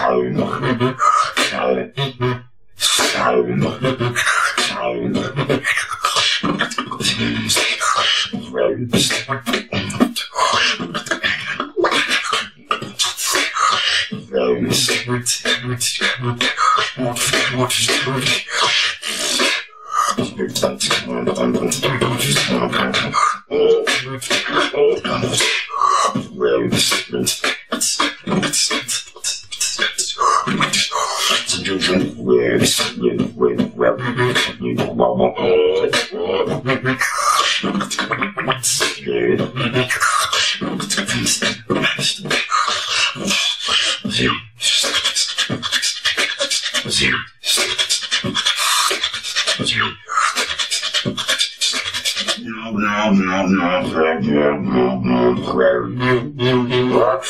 ჩავინო ჩავინო ჩავინო ჩავინო Well, usually with, you know, with, well, you know, well, well, Zero. Zero. Zero. No, no, no, no, no, no, no, no, no, no, no, no, no, no, no,